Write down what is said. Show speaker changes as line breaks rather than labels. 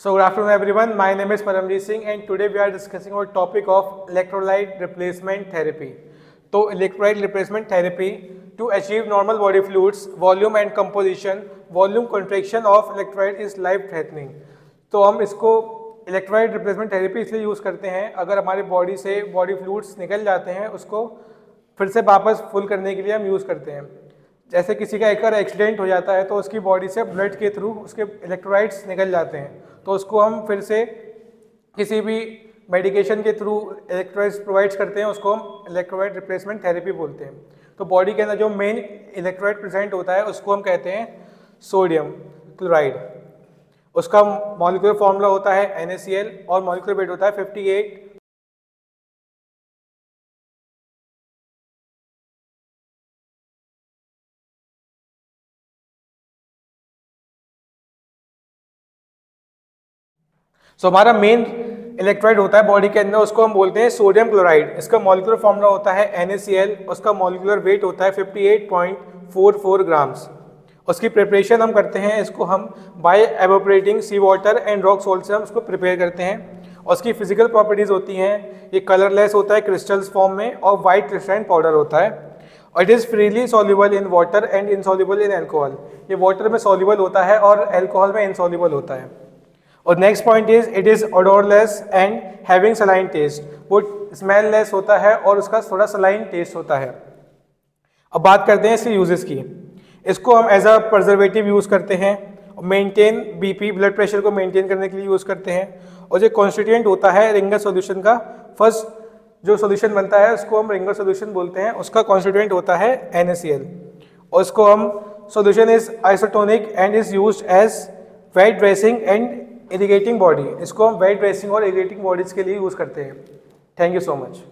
So good afternoon everyone my name is Paramjit Singh and today we are discussing our topic of electrolyte replacement therapy तो electrolyte replacement therapy to achieve normal body fluids volume and composition volume contraction of electrolyte is life threatening तो हम इसको electrolyte replacement therapy इसलिए use करते हैं, अगर हमारे body से बॉडी फ्लूड्स निकल जाते हैं, उसको फिर से वापस फुल करने के लिए हम यूज़ करते हैं। जैसे किसी का एक एक्सीडेंट हो जाता है तो उसकी बॉडी से ब्लड के थ्रू उसके इलेक्ट्रोलाइट्स निकल जाते हैं। तो उसको हम फिर से किसी भी मेडिकेशन के थ्रू इलेक्ट्रोलाइट्स प्रोवाइड्स करते हैं, उसको हम इलेक्ट्रोलाइट रिप्लेसमेंट थेरेपी बोलते हैं। तो बॉडी के अंदर जो मेन इलेक्ट्रोलाइट प्रेजेंट होता है, उसको हम कहते हैं सोडियम क्लोराइड उसका मॉलिकुलर फॉर्मूला होता है NaCl और मॉलिकुलर वेट होता है 58 सो हमारा मेन इलेक्ट्राइड होता है बॉडी के अंदर, उसको हम बोलते हैं सोडियम क्लोराइड इसका मॉलिकुलर फॉर्मूला होता है NaCl उसका मॉलिकुलर वेट होता है 58.44 ग्राम्स उसकी प्रिपरेशन हम करते हैं, इसको हम by evaporating sea water and rock salt से हम उसको प्रिपेयर करते हैं. उसकी फ़िज़िकल प्रॉपर्टीज़ होती हैं, ये कलरलेस होता है क्रिस्टल्स फॉर्म में और वाइट क्रिस्टाइन पाउडर होता है. It is freely soluble in water and insoluble in alcohol ये वाटर में सॉल्यूबल होता है और एल्कोहल में इनसॉल्यूबल होता है. और next point is it is odourless and having saline taste वो स्मेल लेस होता है और उसका थोड़ा सलाइन टेस्ट होता है। अब बात करते हैं इसके यूजेस की। इसको हम एज अ प्रजर्वेटिव यूज़ करते हैं। मेंटेन बीपी ब्लड प्रेशर को मेंटेन करने के लिए यूज़ करते हैं। और जो कॉन्स्टिट्यूंट होता है रिंगर सोल्यूशन का फ़र्स्ट जो सोल्यूशन बनता है, उसको हम रिंगर सोल्यूशन बोलते हैं। उसका कॉन्स्टिट्यूंट होता है एन और उसको हम solution is isotonic and is use as wet dressing and irrigating body इसको हम वेट ड्रेसिंग और इरीगेटिंग बॉडीज़ के लिए यूज़ करते हैं। Thank you so much